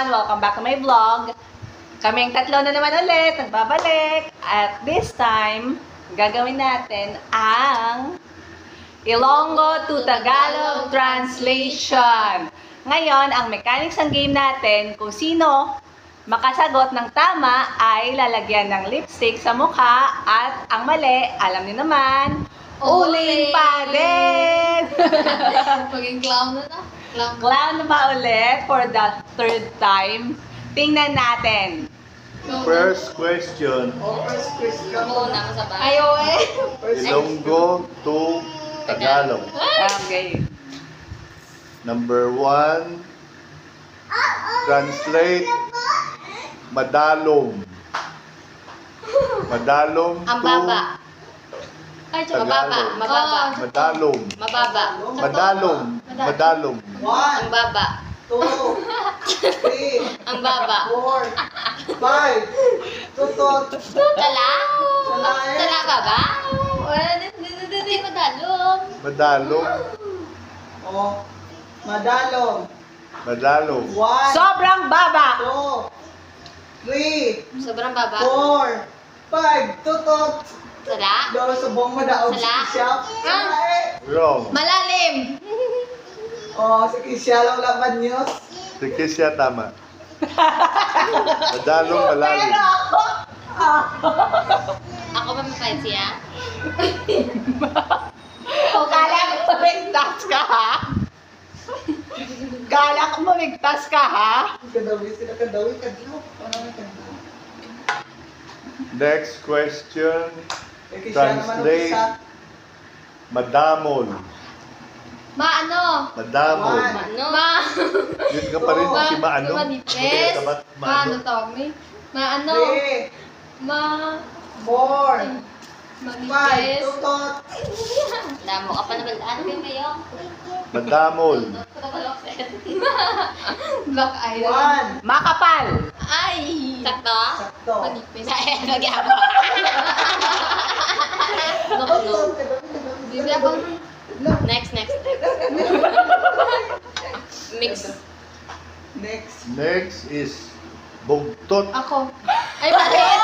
everyone! Welcome back to my vlog. Kaming tatlo na naman ulit, nagbabalik. At this time, gagawin natin ang Ilonggo to Tagalog Translation. Ngayon, ang mechanics ng game natin, kung sino makasagot ng tama ay lalagyan ng lipstick sa mukha at ang mali, alam niyo naman, uling pa din! Maging clown na na. Clown. Ba ulit for the third time? Tingnan natin. First question, Oo na, masabay. Ayo eh. Ilonggo to Tagalog. Okay. Number one, translate madalom. Madalom Ang to baba. Ay, tsaka mababa. Tagalog. Mababa. Madalom. Mababa. Madalom. Madalom. Ang baba. two, three, Ang baba. four, five, tutot, Tala? Tala eh. Tala baba? Wala, hindi madalong. Madalom. oh, madalong, Madalom. one, Sobrang baba. two, three, Sobrang baba. four, five, tutot, Tala? daw subong madaog si Sala? Kisha, Sala eh. Wrong. Malalim. oh, si Kisha lang laban news, Sige siya tama. Madalom, malalim. pero ako, Ako ba mapahit siya? O, kala ko ligtas ka ha? Kala ko maligtas ka ha? kadawi sila kadawi, kadawi. Next question, Eh, Translate. isa, madamol. Maano? Madamol. One. Maano? Ma. Yun ka pa rin Ma- si Maano. Manipes. Hindi ka ba Maano Maano? tawag mo eh? Maano? three, Ma... four, five, Manipes. tutot, Damo ka pa na balaan kayo kayo. Madamol. Black eye. one, Makapal. Ay! Sakto? sakto, Manipis. Ay. No, no. kadawi, kadawi, Bibili ako. Next, next, next. Mix. Next. Next is bugtot. Ako. Ay, bakit?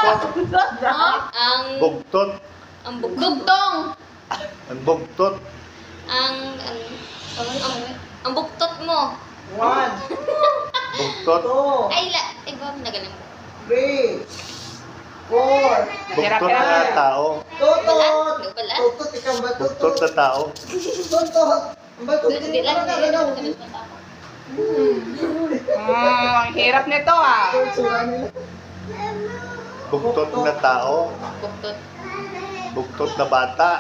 Ha? Ang... Bugtot. Ang bug- Dugtong! Ang bugtot. Ang... Ang... Ang, ang bugtot mo. One, Bugtot. two, Ay, la... Ay, ba, nagaling mo. three, four, Bugtot na tao. tutot, tutot, ikaw ba tutot? na tao. Tutot, ba tutot? Hindi lang, Ano hindi na lang. gano'n? Mm, ang hirap nito ah. Bugtot na tao. Bugtot. Bugtot na bata.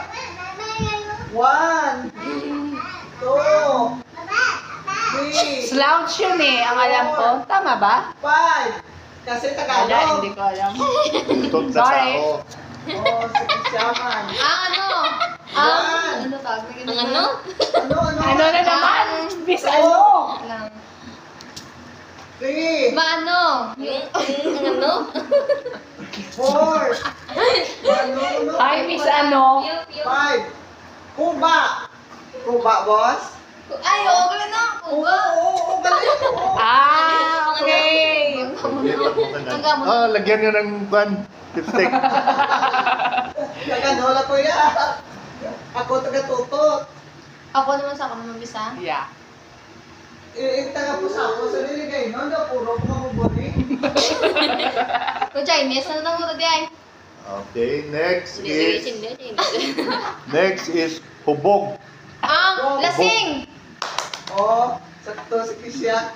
One, two, three, Slouch yun eh, ang alam ko. Tama ba? five. Kasi Wala, Tagalog. hindi ko alam. Bugtot na Sorry. tao. Oh, sige siyaman. Ang ano? One. Ano tawag? Ang ano? Ano, ano? Ano na naman? Miss ano? Lang. Three, Maano? Yung, yung ano? four, ano, ano? Ay, Miss ano? Yung, yung... Five. Kuba. Kuba, boss? Ay, oo, na. Oo, oo, oo, galing. Oo. Ah, okay. Ang gamot. Ah, lagyan nyo ng ban. Lipstick. Naganola ko ya. Ako taga-tutot. Ako naman sa ako naman bisa. Yeah. Eh, taga po sa ako sa niligay no, na puro ko mamubuli. Kung Chinese, ano nang muna di ay? Okay, next Hindi, is hindi, hindi. next is hubog. Ang lasing! Oh, sakto si Kisha.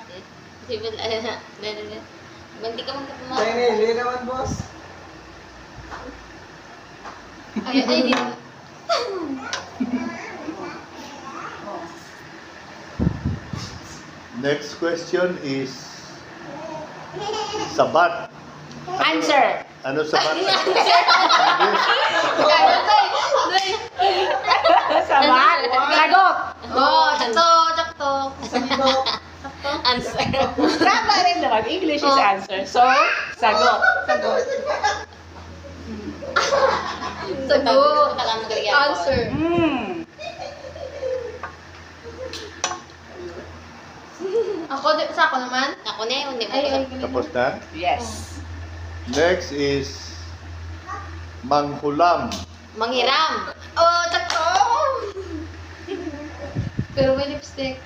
Si Bel, ano na, na, na, na. Hindi ka Tayo magkapama. nili naman, boss. Ay, ay, di. Next question is sabat. Answer. Ano sabat? Tay. Sabat. Sagot. Oh, sakto, sakto. Sakto. Sakto. Answer. Tama rin naman. English is answer. So, sagot. Sagot. Sagot. Answer. Hmm. Ako, di- sa ako naman? Ako na yun, Ay, ay, ko. Tapos na? Yes. Next is manghulam. Manghiram. Oh, takto! Pero may lipstick.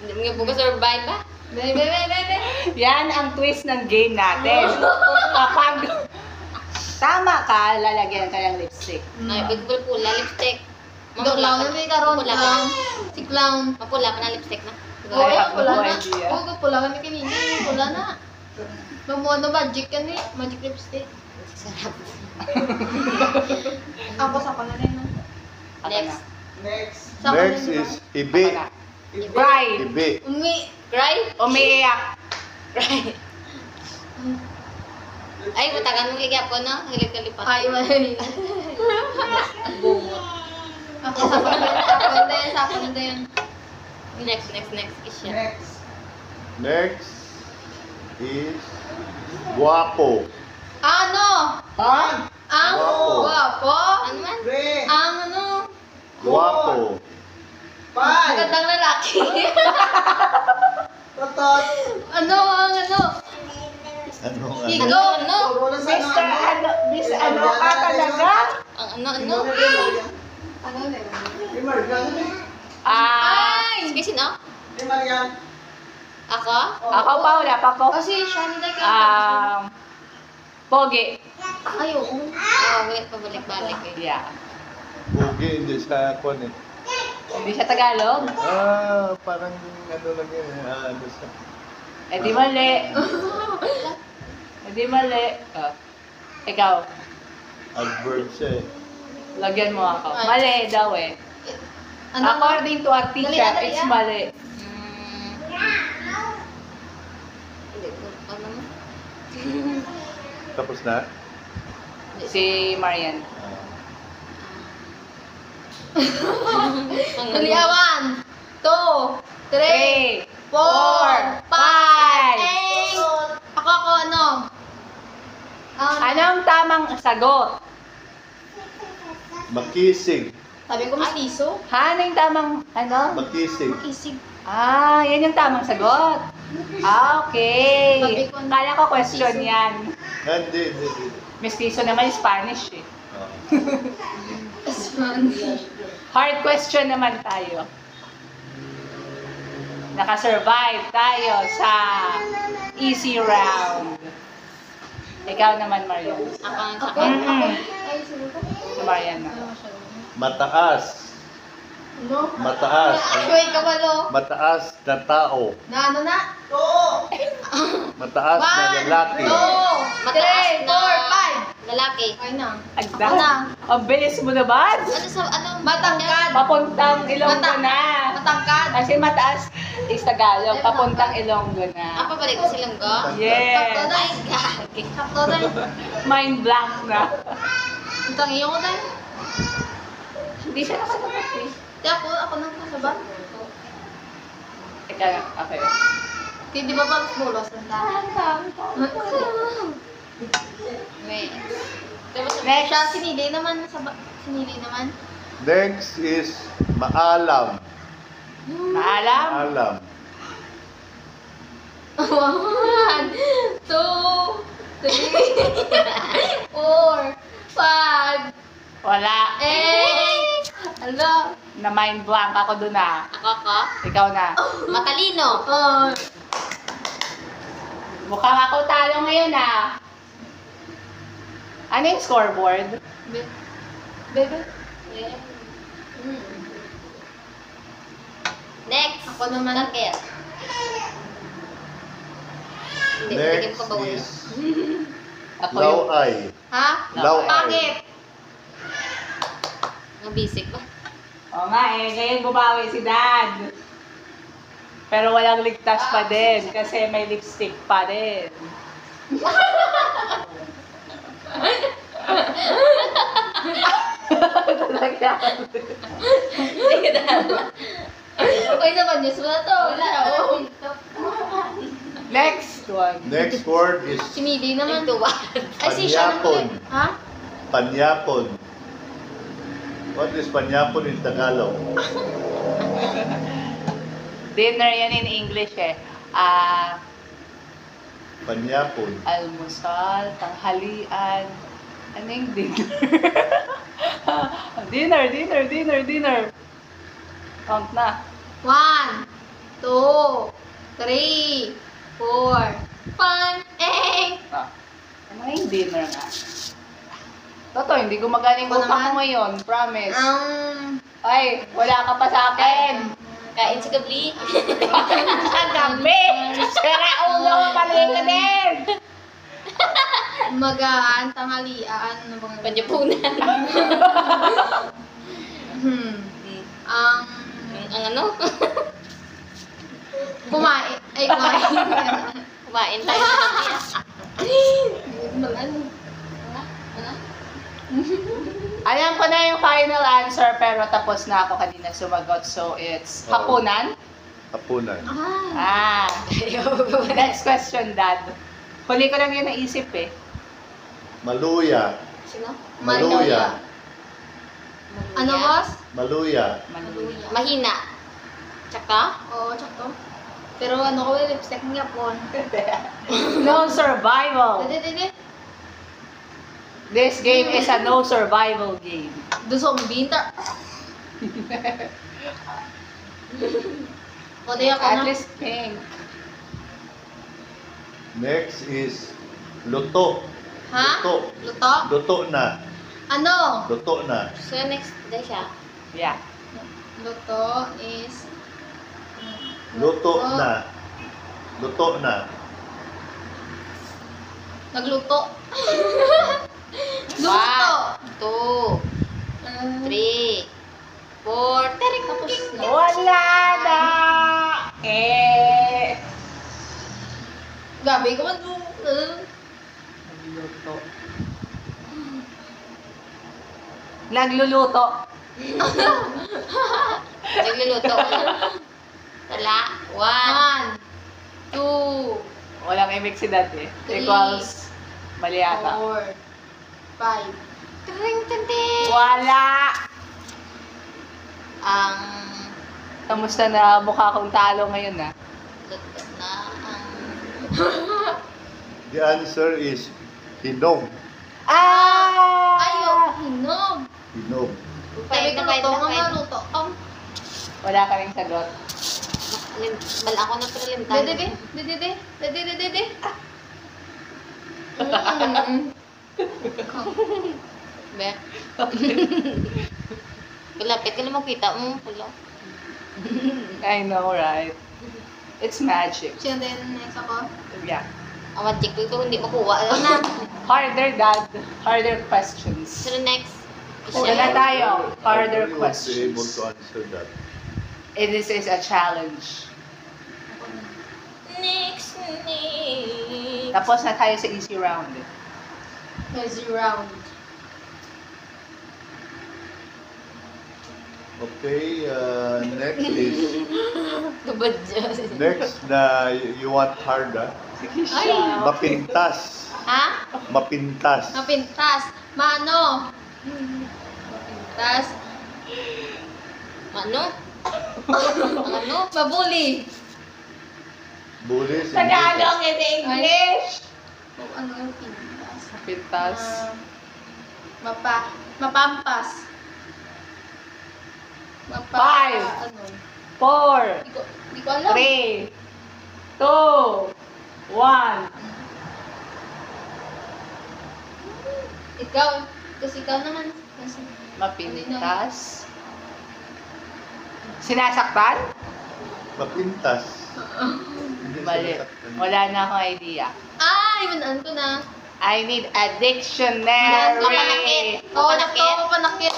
Hindi mo nga po ka-survive ba? Bebe, bebe, bebe. Yan ang twist ng game natin. Kapag tama ka, lalagyan ka ng lipstick. Ay, big pula, lipstick. Do clown na may karon Mapula clown. pa. Si clown. Mapula pa na lipstick na. I Oo, have pula no na. idea. Oo, pula kami kanina. Pula na. Mamuha na magic ka ni. Magic lipstick. Sarap. Ako sa na rin. no? Ako Next. na. Next. Sa Next na, is ibi. Bride. Ibi. Umi. Cry? Umiiyak. Cry. Ay, matagal mong ligap ko, no? Hilig ka lipat. Ay, may. Ako sa ako na Sa na yan. Sa na yan. Next, next, next is. Next. Next is guwapo. Ano? Pan. Ang Guwapo. guwapo. Ano man? Ang ano? Guwapo. Pan. Magandang lalaki. Tatot. ano? Ang ano? Ano nga? Ano? Sa Mr. Ano, Miss Ano ka talaga? Ang ano, ano? Ano na yun? Ni Marian. Ah, Ay! Sige, sino? Marian. Ako? ako pa, wala pa ko. Kasi siya nila kayo. Um, Pogi. Ay, oo. Oo, wait, pabalik-balik eh. Yeah. Pugi, hindi sa kwan eh. Hindi siya Tagalog. Ah, parang ano lang yun. eh, Ah, ano sa... Eh di mali. Eh di mali. Oh. Ikaw, Adverb siya eh. lagyan mo ako. Mali daw eh. Ano? According to our teacher, Dali, dali, it's ah. mali. Hindi ko, ano mo? Tapos na? Si Marian. Ah, Dali, ano? two, three, four, five, eight. Ako, ako, ano? Um, Anong tamang sagot? makisig. Sabi ko, mistiso. Ha? Ano yung tamang, ano? Makisig. Makisig. Ah, yan yung tamang sagot. Ah, okay. Kala ko question yan. Hindi, hindi, hindi. Mestizo naman yung Spanish eh. Spanish. Hard question naman tayo. Nakasurvive tayo sa easy round. Ikaw naman, Marian. Ako ang Ako? Si Marian na. Mataas. Ano? Mataas. Wait, kabalo. Mataas na tao. Na ano na? To. Mataas na lalaki. two, Mataas three, na-. Lalaki. Ay na. Agda. Ako na. Ang bilis mo naman. Ano sa, ano? Matangkad. Papuntang Ilonggo Mata- na. Matangkad. Kasi mataas is Tagalog. Papuntang Ilonggo Ah, na. pabalik ko silang go? Yes. Ay, gagi. Sakto na. Mind blank na. Ang tangiyo ko tayo. Hindi siya nakasagot eh. Di ako, ako nang kasabat. Ika, okay. Di, di ba ba bulos ng Wait. Next. Siya, sinili naman. Sa sinili naman. Next is maalam. Maalam? Maalam. One, two, three, four, five, Wala. eight. Ala. Na mind blank ako dun ah. Ako, ako? Ikaw na. Matalino. Oh. Mukhang ako talo ngayon ah. Ano yung scoreboard? Be- Bebe. Next. Ako naman. Target. Hindi, Next ko ba is Ako yung... laway. Ha? Laway. Bakit? Ang basic ba? Oo nga eh, ngayon bumawi si dad. Pero walang ligtas pa din kasi may lipstick pa din. Talaga. Okay naman, news mo na to. Wala. oh. Next one. Next word is Sinili naman. Ito ba? Ay, si siya Panyapon. naman. Ha? panyapon. What is panyapon in Tagalog? Dinner yan in English eh. Ah, Panyapon. almusal, tanghalian, ano yung dinner? dinner, dinner, dinner, dinner. Count na. One, two, three, four, five, eight. Ah, ano yung dinner nga? Totoo, hindi gumagaling Ako utak ko naman. ngayon. Promise. Um, Ay, wala ka pa sa akin. Kain sa gabi. sa gabi. Sira ulo, mali ka din. magaan, tanghalian, ano bang Panyapunan. Hmm. Ang Ang ano? kumain, ay kumain. Kumain tayo sa gabi. Malan. Alam ko na yung final answer pero tapos na ako kanina sumagot. So it's Oo. hapunan. Hapunan. Ah, Ah. Next question, Dad. Huli ko lang yun naisip eh. Maluya. Sino? Maluya. ano boss? Maluya. Maluya. Mahina. Tsaka? Oo, tsakto. Pero ano ko, lipstick niya po. No survival. Dede, dede. This game is a no survival game. Sa umbinta. O, di ako At na. least pink. Next is luto. Ha? Luto. Luto? Luto na. Ano? Luto na. So next day siya. Yeah. Luto is... Luto na. Luto na. Nagluto. Luto. Two. Uh, Three. Four. Terik tapos na. Wala na! Eh. Gabi ko man. Uh, Nagluluto. Nagluluto. Nagluluto. Tala. One. One. Two. Walang imig si eh. Three. Equals mali yata. Four. Five. Tring, ting, ting. Wala! Ang Kamusta na mukha kong talo ngayon ah? luto na ang The answer is hinog. Ah! Ayo, hinog. Hinog. Sabi ko na na nga pahit. luto. Um, Wala ka rin sagot. Mal ako na pero limtan. dede, dede, dede, dede, dede, dede. Mm. Be. Kulapit ka na makita mo. Pula. I know, right? It's magic. Siya din, next ako. Yeah. Ang magic ko hindi makuha. Ano na? Harder, Dad. Harder questions. So next. Wala na tayo. Harder was able questions. to answer that. It is, is a challenge. Next, next. Tapos na tayo sa easy round. Easy round. Okay, uh, next is Tubad dyan. next na you want hard ah. Ay! Mapintas. Ha? Mapintas. Mapintas. Mano? Mapintas. Ano? Ang ano? Mabuli. Bulis. Tagalog and English! O, ano yung pintas? Pintas. Ah, mapa. Mapampas. Mapa. Five. Ano? Four, Di ko, di ko alam. three, two, one. Ikaw. Kasi ikaw naman. Kasi, Mapintas. Sinasaktan? Mapintas. Mali. Wala na akong idea. ah, iwanan ko na. I need a dictionary. Mapanakit. Oo, sakto, mapanakit.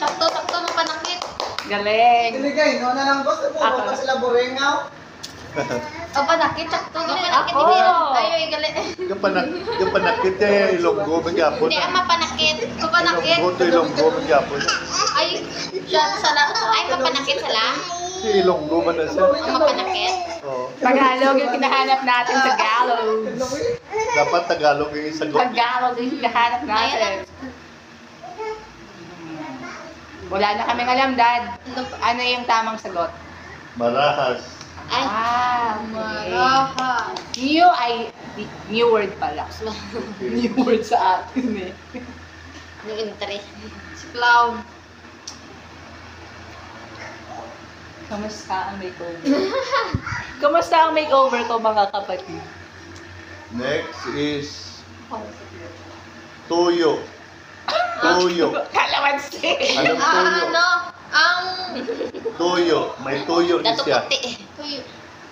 Sakto, sakto, mapanakit. Galing. Iligay, no na lang boss. Ako. pa sila burengaw. Mapanakit, sakto. Mapanakit, Ako. Ayo, igali. Yung panak yung panakit eh, ilonggo magyapon. Hindi, ang mapanakit. Mapanakit. Ilonggo ilonggo magyapon. Ay, siya, sala. Ay, mapanakit sala. Si ilonggo man na siya. Ang mapanakit. Oo. Tagalog yung hinahanap natin. Tagalog. Dapat Tagalog yung isagot. Tagalog yung hinahanap natin. Wala na kaming alam, Dad. Ano yung tamang sagot? Marahas. Ay, Ah, okay. Maraha. New ay new word pala. New word sa atin eh. yung entry. Si Clown. Kamusta ang makeover? Kamusta ang makeover ko mga kapatid? Next is Tuyo. Tuyo. Kalamansi! Anong Ah, tuyo? ano? Ang... Tuyo. May tuyo din Dato siya. puti. Tuyo.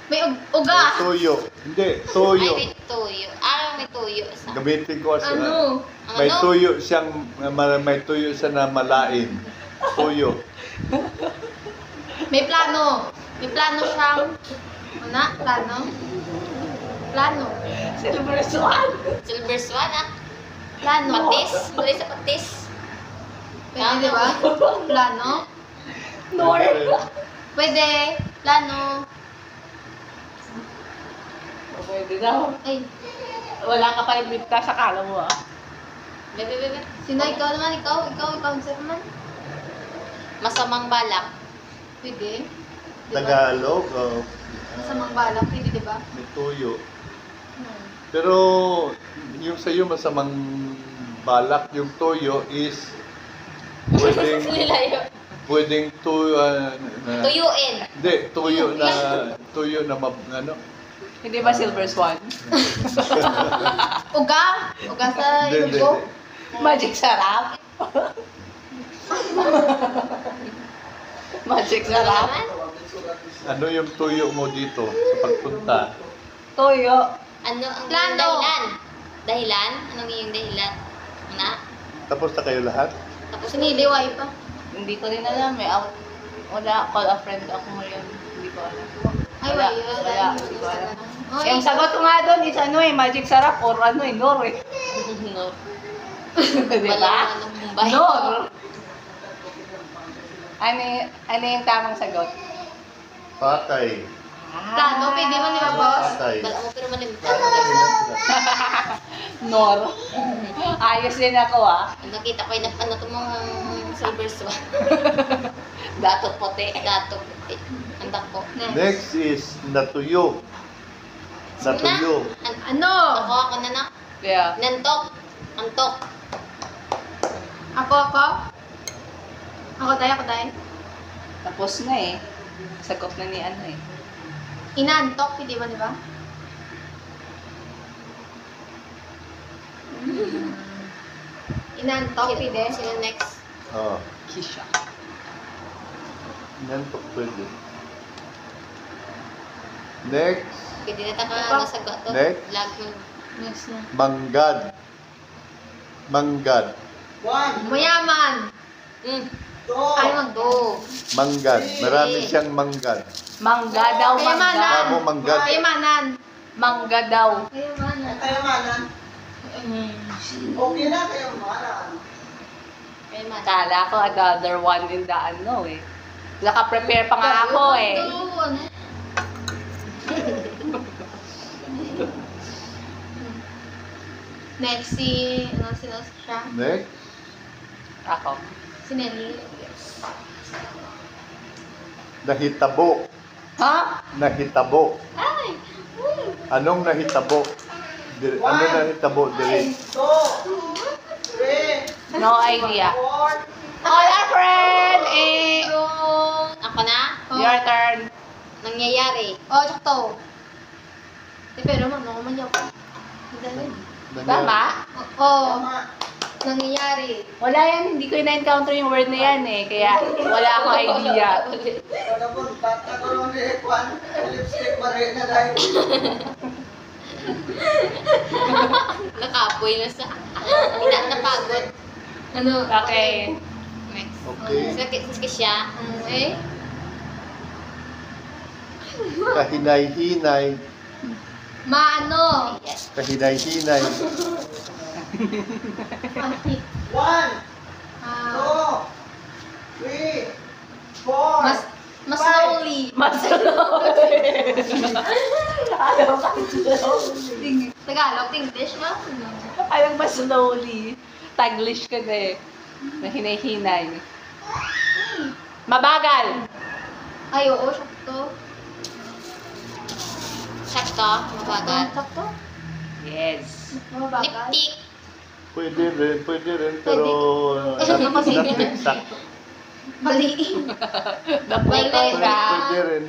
May ug- May uga. tuyo. Hindi, Ay, tuyo. may tuyo. Ah, may tuyo. Sa... Gamitin ko sa... Ano? Ang May ano? tuyo siyang, ma- may tuyo siya na malain. Tuyo. May plano. May plano siyang... Ano? Plano? Plano. Silver Swan! Silver Swan, ah. Plano. Patis. Muli sa patis. Pwede, di ba? Plano. Nor! Pwede. Plano. Pwede daw. Ay, Wala ka pa ibigta sa kala mo ah. Bebe, bebe. sino ikaw naman? Ikaw? Ikaw? Ikaw sir naman? Masamang balak. Pwede. Di ba? Tagalog. Oh. Masamang balak. Pwede, di ba? May tuyo. Hmm. Pero yung sa'yo masamang balak, yung tuyo is pwedeng pwedeng tuyo ah, na, Tuyuin. Hindi, tuyo na tuyo na mab, ano? Hindi ba Silver Swan? Uga. Uga sa ilog. Magic sarap? Magic sarap? Ano yung tuyo mo dito sa pagpunta? Toyo. Ano ang Plano. dahilan? Dahilan? Anong iyong dahilan? Na? Tapos na kayo lahat? Tapos Siniliway pa. Hindi ko rin alam eh. Out. Wala, call a friend ako ngayon. Hindi ko alam. Ay, Wala, wala. wala. Hindi ko alam. Oh, Yung sagot ko nga doon is ano eh, magic sarap or ano eh, nor eh. no. Di Wala Mumbai. Nor. Ano, y- ano yung tamang sagot? Patay. Plano, pwede man di ba, boss? Patay. Wala mo pero malimtan. Nor. Ayos din ako ah. Nakita ko yung ano to mong silver swan. Datot puti. Dato puti. Andak ko. Next is natuyo. Natuyo. An- Ano? ako, ako na na. Yeah. Nantok. Antok. Ako, ako? Ako tayo, ako tayo. Tapos na eh. Sagot na ni ano eh. Inantok, pwede ba, di ba? Inantok, pwede. Sino next? Oh. Kisha. Yan po pwede. Next, Pwede na taka ano sagot to. Next. Lag mo. Next na. manggad. Manggad. One, Mayaman. Mm. Ay, magdo. Manggad. Marami siyang manggad. Mangga daw, mangga. Kayamanan. Kamo manggad. Kayamanan. Mangga daw. Kayamanan. kayamanan. Mm. Okay na, kayamanan. Kay Mat. Kala ko another one in the ano eh. Naka-prepare pa nga ako eh. Ano? Next si, ano, si siya? Next, Ako. Si Nelly. Nahitabo. Ha? Nahitabo. Ay! Uy! Anong nahitabo? Dir- ano nahitabo three, No idea. our friend! Eh, Ako na? Oh. your turn. Nangyayari. Oh, tsakto. Eh, pero man, ako man. Madali. Tama? Oo. tama. Nangyayari. Wala yan, hindi ko na-encounter yung word na yan eh. Kaya wala akong idea. Wala po, tatagulong ni Juan, lipstick pa rin na dahil. Nakapoy na sa... Ina, napagod. Ano? Okay. Next. Okay. Sakit sa siya. Okay. Kahinay-hinay. Maano? Kahinay-hinay. Pahit. One, Ah, two, three, four, mas, mas slowly. Mas Ayaw ka slowly. Tagalog, English ba? Ayaw mas slowly. Taglish ka na eh. Na hinay-hinay. Mabagal. Ay, oo, sakto. Sakto, mabagal. Sakto. Yes. Mabagal. Lipstick. Pwede rin, pwede rin, pero not exact. Mali. Naputo Pwede, ka. pwede rin.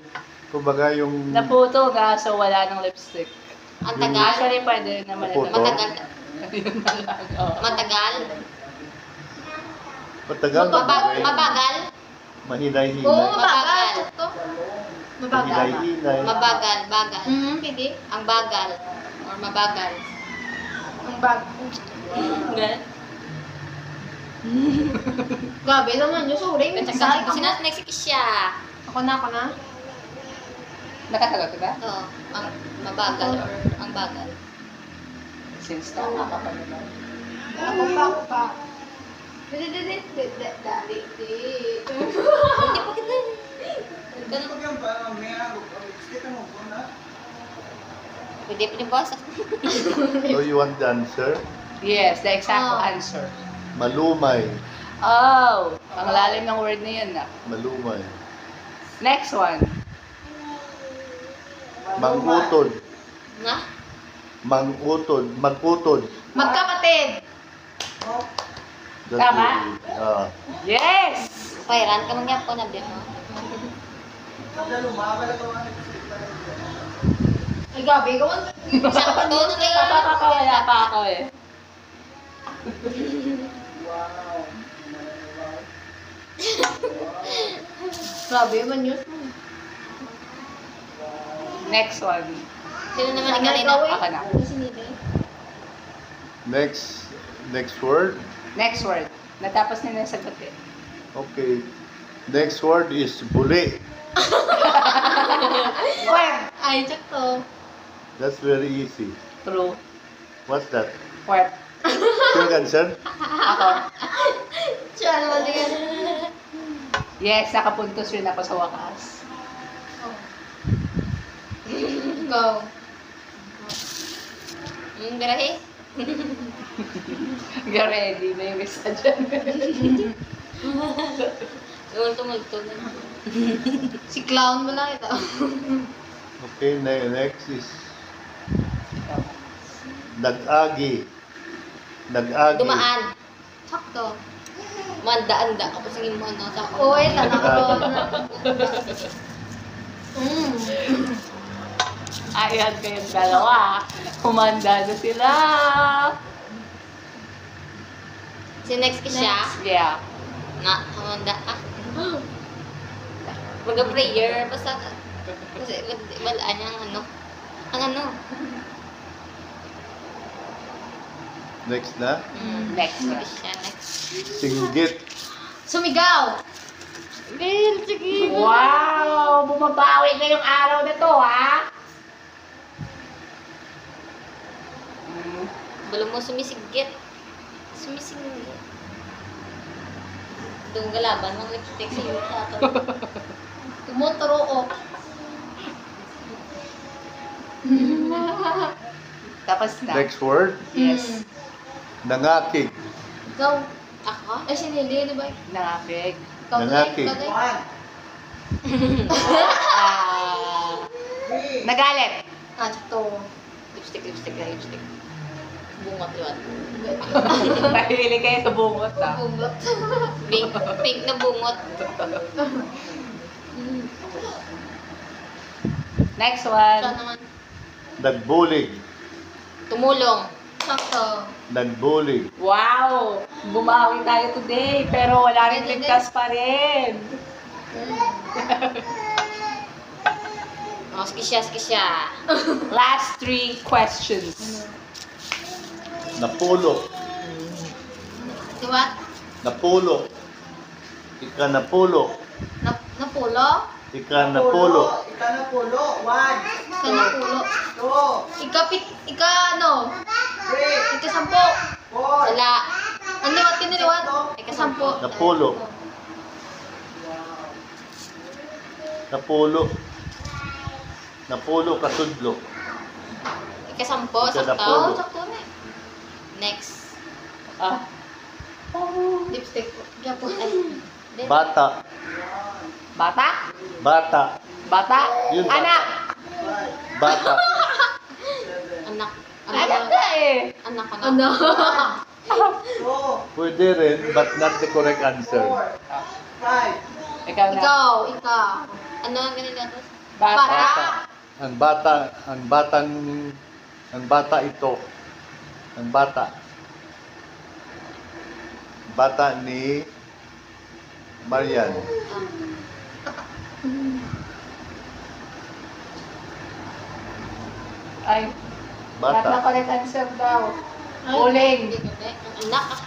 Kumbaga yung Naputo ka, so wala ng lipstick. Ang tagal. Actually, pwede naman ito. Naputo? Matagal. Yun na lang. Oo. Matagal. matagal na Maba- bagay. mabagal. Mahinay-hinay. Oo, mabagal. Sakto. Mabagal. Mahinay-hinay. Mabagal. Bagal. Hmm, pwede. Ang bagal. Or mabagal. Ang bag. Ganun. Gabi naman yun. Sorry. Sino, sino next siya? Ako na, ako na. Nakasagot ka? Oo. Ang mabagal or ang bagal. Since pa naman. Ako pa, ako pa. Dali, dali, dali, dali, Hindi pa kita. Ganun. Pag yung parang may araw, lipstick mo po na. Pwede pa rin boss. So you want the answer? Yes, the exact Oh. answer. Malumay. Oh, ang lalim ng word na yun na. Malumay. Next one. Mangutod. Nga? Mangutod. Magutod. Magkapatid. That's Tama? it. Ah. Yes! Pairan ka mangya po na din rin. Ay, gabi, gawan. Sakto na kayo. Papakawala pa ako eh. Wow. Grabe man yun. Next one. Sino naman ang kanina? Ako na. Next. Next word. Next word. Natapos na yung sagot eh. Okay. Next word is buli. Word. Ay, sakto. That's very easy. True. What's that? Word. Sino answer? Ako. Siya naman din. Yes, nakapuntos rin ako sa wakas. Go. Hmm, birahe. Get ready. May isa dyan. Tumulto-multo na. Si clown mo lang ito. Okay, ne- next is nag-agi. Nag-agi. Dumaan. Sakto. Manda-anda. Kapag sa mo ano. Sa Oo, eh, tanong na. Mm. Ayan kayong dalawa. Humanda na sila. Si next ka siya. Yeah. Na, hamanda. Ah. Mag-prayer. Basta, kasi wala niya ang ano. Ang ano. Next na. Mm. Next siya. Next. Singgit. Sumigaw. Bill, sige. Wow! Bumabawi ngayong araw na to, ha? Mm, Balo mo sumisigit. Sumisigit. Doon galaban ng lipstick sa iyo. Tumuturo Tapos na. Next word. Yes. Nangakig. Go. Ako? Ay, sinili, di ba? Nangapig. Ikaw na Nangaki. ikaw na- One, Ah, nagalit. Ah, sakto. Lipstick, lipstick lipstick. Bungat yun. Mahili kayo sa bungot, ha? Bungot. Pink, pink na bungot. Next one. naman. Nagbulig. Tumulong. Sakto. Nagbulig. Wow! Bumawi tayo today, pero wala rin ligtas pa rin. Oh, skisya, skisya. Last three questions. Napulo. Di ba? Napulo. Ika napulo. Na, napulo? Ika napulo. Ika na pulo. One, Ika napulo. two, Ika pit, ika ano? three, Ika sampo. four, Sala. Ano liwat kiniliwat? Ika sampo. Napulo. Napulo. Napulo kasudlo. Ikasampo, Ika sakto. napulo. Oo, sakto na. Next. Ah. Lipstick. Bata. Bata? Bata. Bata? Yun, bata. Anak? Bata. Anak. Anak ka eh. Anak. Ano? Two, Pwede rin, but not the correct answer. four, five. Ikaw na. Ikaw, ikaw. Ano ang ganito? Bata. Bata. Ang bata, ang batang, ang bata ito. Ang bata. Bata ni Marian. Ay, lahat na Bata. correct answer daw. Uling. Hindi na. Ang anak ah.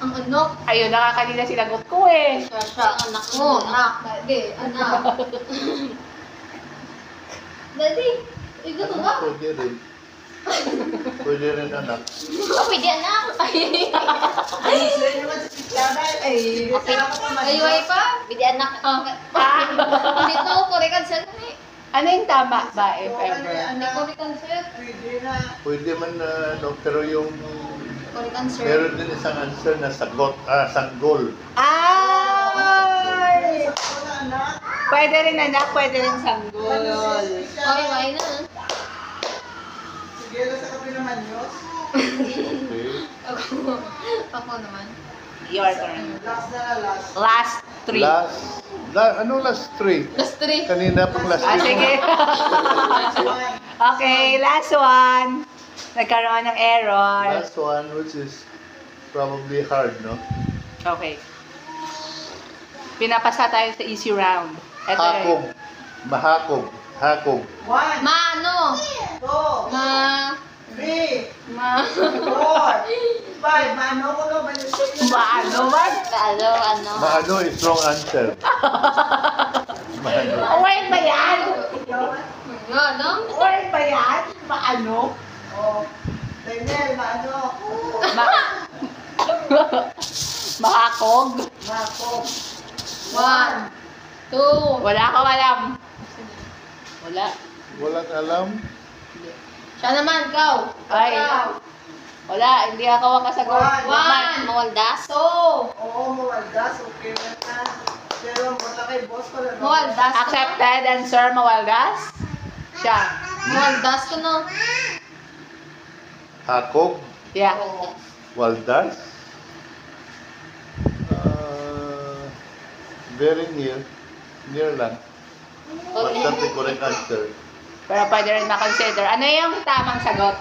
Ang anak. Ayun na nga kanina sinagot ko eh. Siya, siya. Ang anak mo. mo. Anak. Daddy. Anak. Daddy. Ikaw Ano, ba? pwede rin. Pwede rin anak. Oh, pwede anak. Ay. Ay, naman. Ayuay pa? Pwede anak. Ah. Hindi to ako correct answer na eh. Ano yung tama ba, if ever? Hindi anak. correct answer. Pwede man na, no, pero yung meron din isang answer na sagot, ah, sanggol. Ay! Anak. Pwede rin anak, pwede rin sanggol. Okay, why na? Sige, sa kape naman yun. Okay. Ako. Ako naman. Your turn. Last three. Last, la, ano last three? Last three. Kanina pang last Ah, three. sige. Okay, last one. Nagkaroon ng error. Last one, which is probably hard, no? Okay. Pinapasa tayo sa easy round. Ito eh. Hakog. Mahakog. Hakog. One, Ma, ano? two, Ma, three, ma. four, five. Mano ko no, manusin yun. Maano? Ano, ano. Maano is wrong answer. Maano. Word ba yan? Yan, no? Word ba yan? Maano? Oh, Daniel, maano? Ma Makakog? Mako. One, two. Wala ka alam. Wala. Walang alam. Siya naman, ikaw. Ay. Ikaw. Wala, hindi ako makasagot. One. One. Mawaldas. Two. Oo, mawaldas. Okay na na. Pero mula kay boss ko na. no? Mawaldas. Accepted answer, Mawaldas? Siya. Mawaldas ka na. Hakog. Yeah. Waldas. Uh, very near. Near lang. But not the correct answer. Pero pwede rin ma-consider. Ano yung tamang sagot?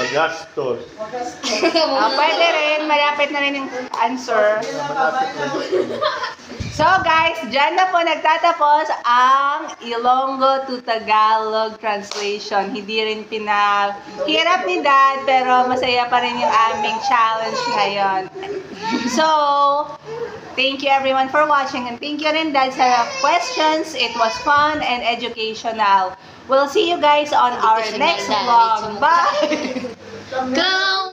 Magastos. Ah, pwede rin. Malapit na rin yung answer. So guys, dyan na po nagtatapos ang Ilonggo to Tagalog translation. Hindi rin pinahirap ni Dad, pero masaya pa rin yung aming challenge ngayon. So, thank you everyone for watching and thank you rin Dad sa questions. It was fun and educational. We'll see you guys on our next dahil vlog. Bye! Go!